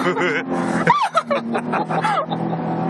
ハハハハ!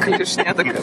клешня такая.